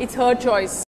it's her choice.